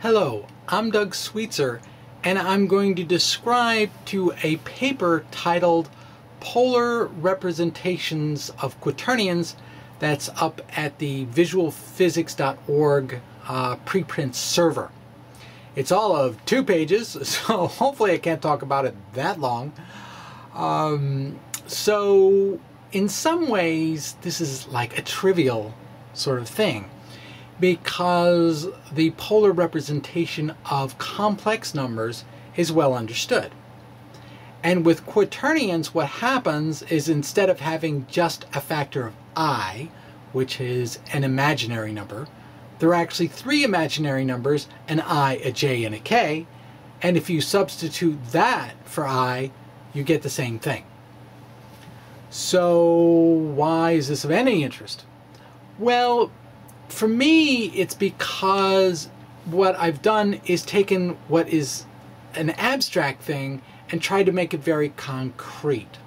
Hello, I'm Doug Sweetser, and I'm going to describe to a paper titled Polar Representations of Quaternions that's up at the visualphysics.org uh, preprint server. It's all of two pages, so hopefully I can't talk about it that long. Um, so in some ways, this is like a trivial sort of thing because the polar representation of complex numbers is well understood. And with quaternions, what happens is instead of having just a factor of i, which is an imaginary number, there are actually three imaginary numbers, an i, a j, and a k, and if you substitute that for i, you get the same thing. So why is this of any interest? Well, for me, it's because what I've done is taken what is an abstract thing and tried to make it very concrete.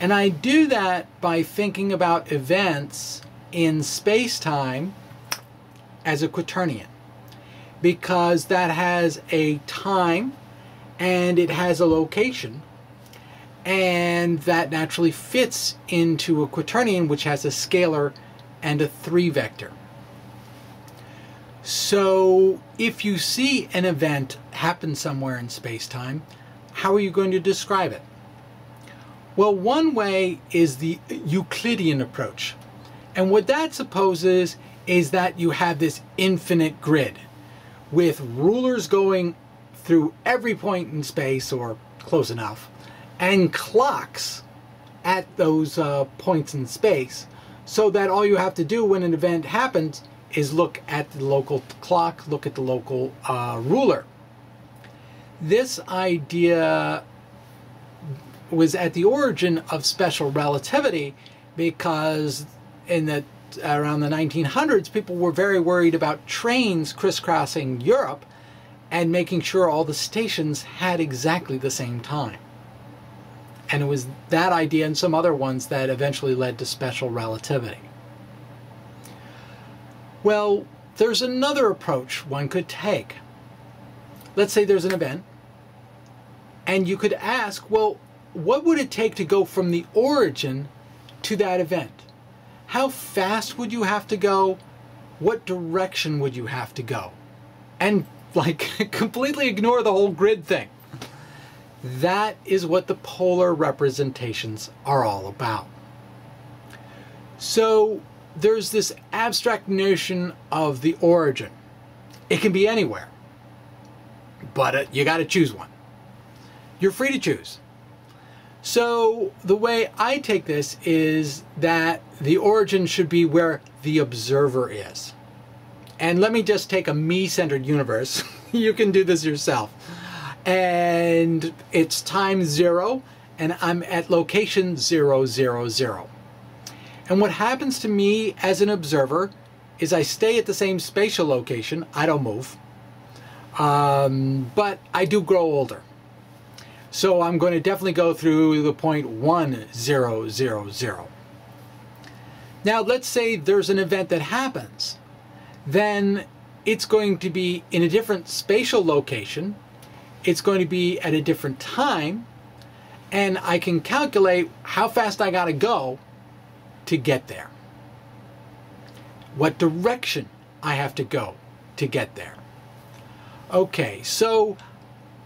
And I do that by thinking about events in space-time as a quaternion because that has a time and it has a location and that naturally fits into a quaternion which has a scalar and a 3 vector. So if you see an event happen somewhere in space-time, how are you going to describe it? Well, one way is the Euclidean approach. And what that supposes is that you have this infinite grid with rulers going through every point in space or close enough and clocks at those uh, points in space so that all you have to do when an event happens is look at the local clock, look at the local uh, ruler. This idea was at the origin of special relativity because in the around the 1900s people were very worried about trains crisscrossing Europe and making sure all the stations had exactly the same time. And it was that idea and some other ones that eventually led to special relativity. Well, there's another approach one could take. Let's say there's an event, and you could ask, well, what would it take to go from the origin to that event? How fast would you have to go? What direction would you have to go? And like completely ignore the whole grid thing. That is what the polar representations are all about. So there's this abstract notion of the origin. It can be anywhere, but uh, you got to choose one. You're free to choose. So the way I take this is that the origin should be where the observer is. And let me just take a me-centered universe. you can do this yourself. And it's time zero, and I'm at location zero, zero, zero. And what happens to me as an observer is I stay at the same spatial location. I don't move. Um, but I do grow older. So I'm going to definitely go through the point 1000. Now let's say there's an event that happens. Then it's going to be in a different spatial location. It's going to be at a different time. And I can calculate how fast I got to go to get there. What direction I have to go to get there. Okay, so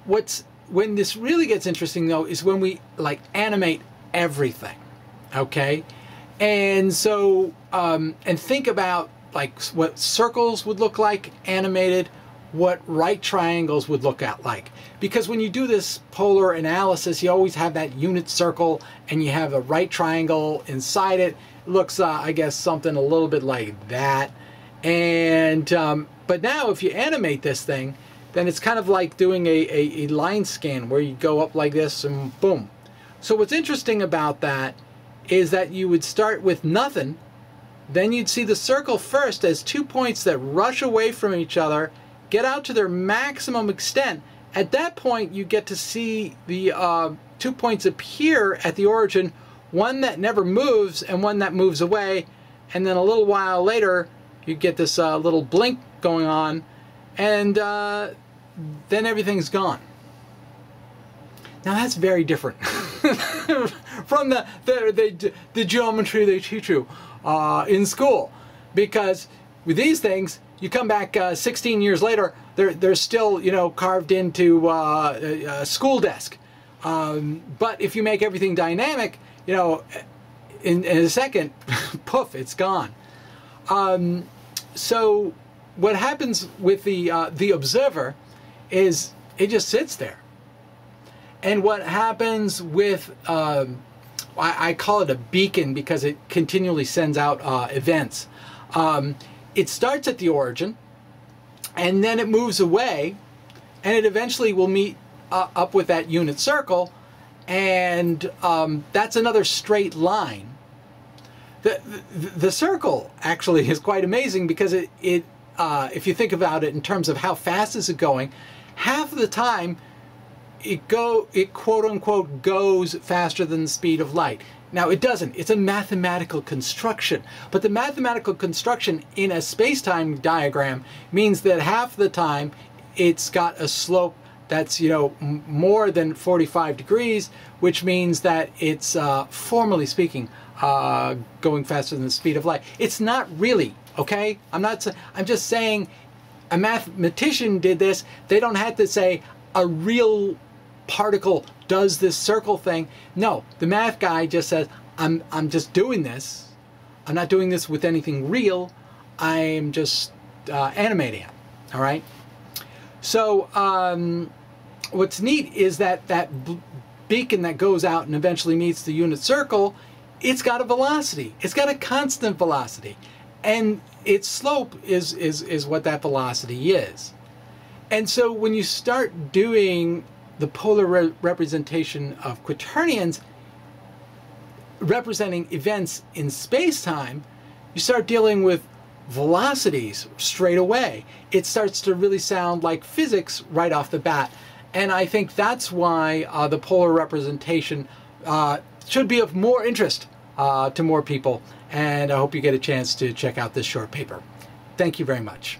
what's when this really gets interesting though is when we like animate everything. Okay? And so um, and think about like what circles would look like animated, what right triangles would look at like. Because when you do this polar analysis, you always have that unit circle and you have a right triangle inside it looks, uh, I guess, something a little bit like that. And, um, but now if you animate this thing, then it's kind of like doing a, a, a line scan where you go up like this and boom. So what's interesting about that is that you would start with nothing, then you'd see the circle first as two points that rush away from each other, get out to their maximum extent. At that point, you get to see the uh, two points appear at the origin one that never moves and one that moves away. And then a little while later, you get this uh, little blink going on, and uh, then everything's gone. Now that's very different from the, the, the, the, geometry they teach you uh, in school. Because with these things, you come back uh, 16 years later, they're, they're still, you know, carved into uh, a, a, school desk. Um, but if you make everything dynamic, you know, in, in a second, poof, it's gone. Um, so what happens with the, uh, the observer is it just sits there. And what happens with, um, I, I, call it a beacon because it continually sends out uh, events. It starts at the origin, and then it moves away, and it eventually will meet uh, up with that unit circle, and um, that's another straight line. The, the, the, circle actually is quite amazing because it, it uh, if you think about it in terms of how fast is it going, half of the time it go it quote unquote goes faster than the speed of light. Now it doesn't. It's a mathematical construction. But the mathematical construction in a space-time diagram means that half the time it's got a slope that's you know more than 45 degrees, which means that it's uh, formally speaking uh, going faster than the speed of light. It's not really okay. I'm not. I'm just saying a mathematician did this. They don't have to say a real particle does this circle thing. No, the math guy just says, I'm, I'm just doing this. I'm not doing this with anything real. I'm just uh, animating it. All right. So um, what's neat is that that beacon that goes out and eventually meets the unit circle, it's got a velocity. It's got a constant velocity. And its slope is, is, is what that velocity is. And so when you start doing the polar re representation of quaternions representing events in space-time, you start dealing with velocities straight away. It starts to really sound like physics right off the bat. And I think that's why uh, the polar representation uh, should be of more interest uh, to more people. And I hope you get a chance to check out this short paper. Thank you very much.